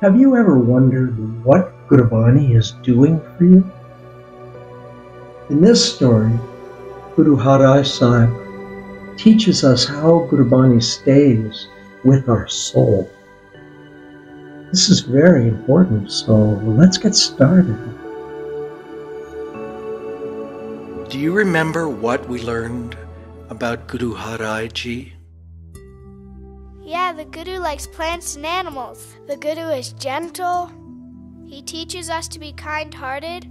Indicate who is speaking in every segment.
Speaker 1: Have you ever wondered what Gurbani is doing for you? In this story, Guru Har Sahib teaches us how Gurbani stays with our soul. This is very important, so let's get started.
Speaker 2: Do you remember what we learned about Guru Har Rai Ji?
Speaker 3: Yeah, the Guru likes plants and animals. The Guru is gentle. He teaches us to be kind hearted.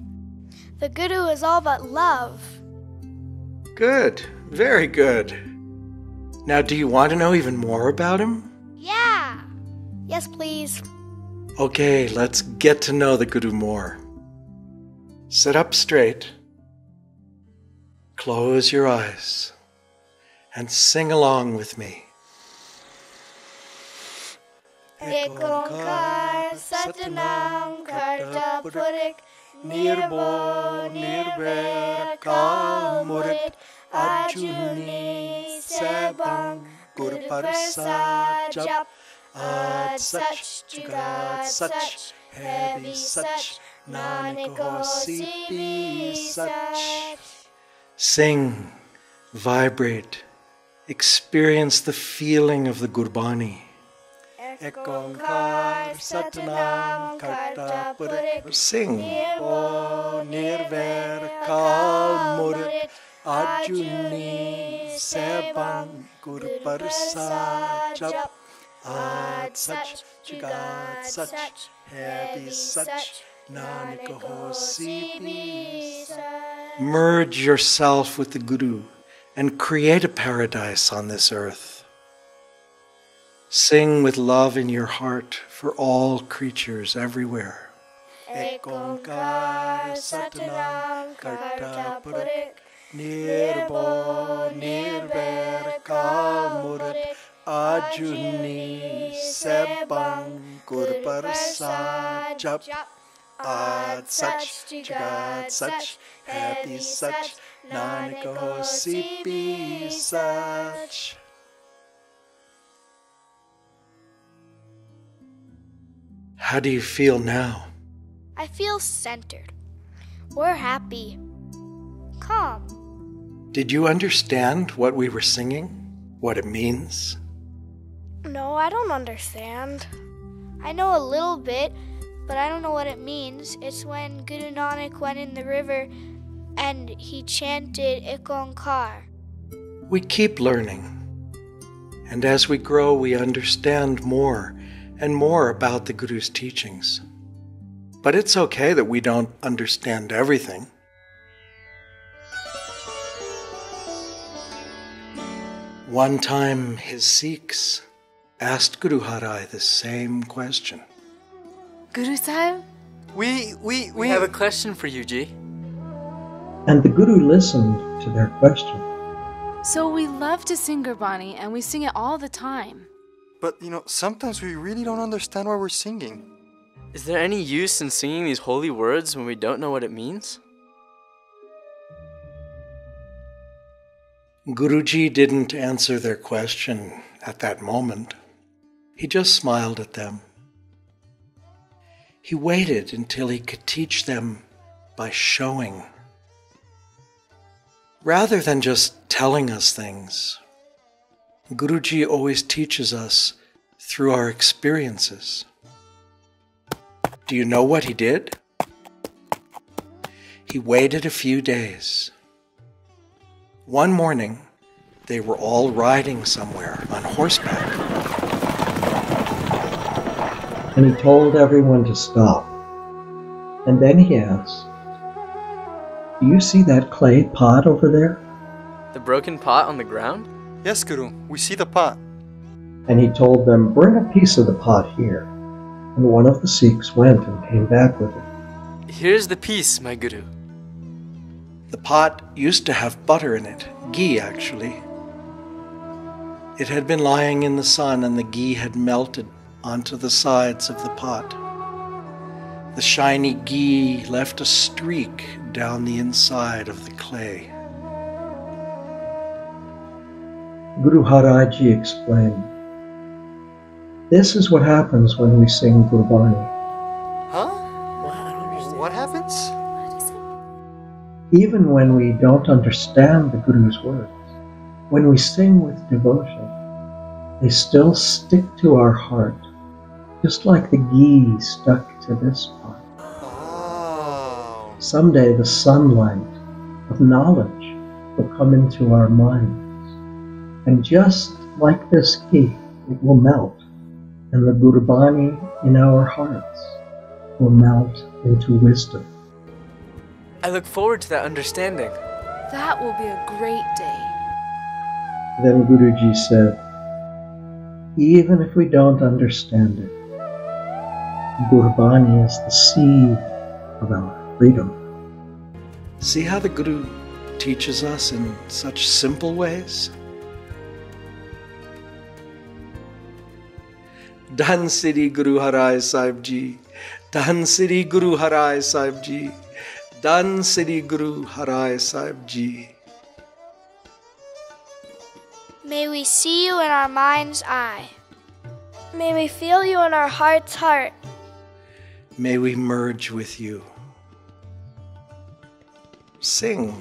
Speaker 3: The Guru is all about love.
Speaker 2: Good, very good. Now, do you want to know even more about him?
Speaker 3: Yeah. Yes, please.
Speaker 2: Okay, let's get to know the Guru more. Sit up straight. Close your eyes and sing along with me.
Speaker 3: Ek onkar Satnam Karta Purik Nirbo Nirvair Kamurit Arjuni Sebang Gur Prasad Jap Ad Sach Jugat Sach Heavy Sach Nanak Sipi Sach
Speaker 2: Sing, vibrate, experience the feeling of the Gurbani.
Speaker 3: Ek onkar Satnam Karta Purik
Speaker 2: Sing.
Speaker 3: Nirbo Nirvair Kamurit Arjuni Sebang Gur Prasad Jap Ad Sach Jugat Sach Heavy Sach Sipi Sach
Speaker 2: Merge yourself with the Guru and create a paradise on this earth. Sing with love in your heart for all creatures everywhere.
Speaker 3: Kamurit
Speaker 2: Ajuni Sebang Jap Ad Sach Jagat Sach Happy Sach Nanak Sipi Sach How do you feel now?
Speaker 3: I feel centered. We're happy. Calm.
Speaker 2: Did you understand what we were singing? What it means?
Speaker 3: No, I don't understand. I know a little bit, but I don't know what it means. It's when Guru Nanak went in the river and he chanted Ik Onkar.
Speaker 2: We keep learning. And as we grow, we understand more and more about the Guru's teachings. But it's okay that we don't understand everything. One time, his Sikhs asked Guru Har Rai the same question.
Speaker 4: Guru Sahib,
Speaker 5: We, we,
Speaker 4: we have a question for you, Ji.
Speaker 1: And the Guru listened to their question.
Speaker 4: So we love to sing Gurbani and we sing it all the time.
Speaker 5: But, you know, sometimes we really don't understand why we're singing.
Speaker 6: Is there any use in singing these holy words when we don't know what it means?
Speaker 2: Guruji didn't answer their question at that moment. He just smiled at them. He waited until he could teach them by showing. Rather than just telling us things, Guruji always teaches us through our experiences. Do you know what he did? He waited a few days. One morning, they were all riding somewhere on horseback.
Speaker 1: And he told everyone to stop. And then he asked, Do you see that clay pot over there?
Speaker 6: The broken pot on the ground?
Speaker 5: Yes, Guru, we see the pot.
Speaker 1: And he told them, Bring a piece of the pot here. And one of the Sikhs went and came back with it.
Speaker 6: Here's the piece, my Guru.
Speaker 2: The pot used to have butter in it, ghee actually. It had been lying in the sun and the ghee had melted onto the sides of the pot. The shiny ghee left a streak down the inside of the clay.
Speaker 1: Guru Har Rai Ji explained, This is what happens when we sing Gurbani.
Speaker 5: Huh? What happens?
Speaker 1: Even when we don't understand the Guru's words, when we sing with devotion, they still stick to our heart, just like the ghee stuck to this pot.
Speaker 5: Oh.
Speaker 1: Someday the sunlight of knowledge will come into our minds, and just like this ghee, it will melt, and the Gurbani in our hearts will melt into wisdom.
Speaker 6: I look forward to that understanding.
Speaker 4: That will be a great day.
Speaker 1: Then Guruji said, even if we don't understand it, Gurbani is the seed of our freedom.
Speaker 2: See how the Guru teaches us in such simple ways? Dhan Siri Guru Har Rai Sahib Ji, Dhan Siri Guru Har Rai Sahib Ji, Dhan Siri Guru Har Rai Sahib Ji.
Speaker 3: May we see you in our mind's eye. May we feel you in our heart's heart.
Speaker 2: May we merge with you. Sing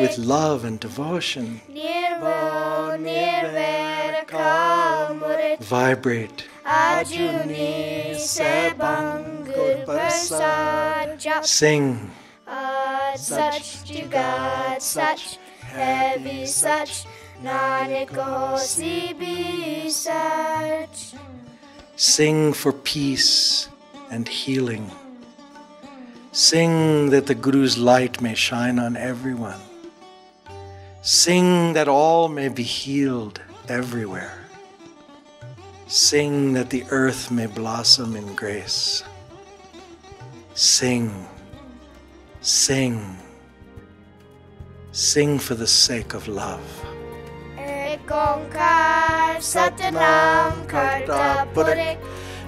Speaker 2: with love and devotion.
Speaker 3: Nirvo Nirvair Kamurit
Speaker 2: Vibrate.
Speaker 3: Ajuni Sebang Gur Prasad Jap.
Speaker 2: Sing.
Speaker 3: Ad Sach Jugat Sach Heavy Sach Nanak Hosi Be Sach
Speaker 2: Sing for peace and healing. Sing that the Guru's light may shine on everyone. Sing that all may be healed everywhere. Sing that the earth may blossom in grace. Sing, sing, sing for the sake of love.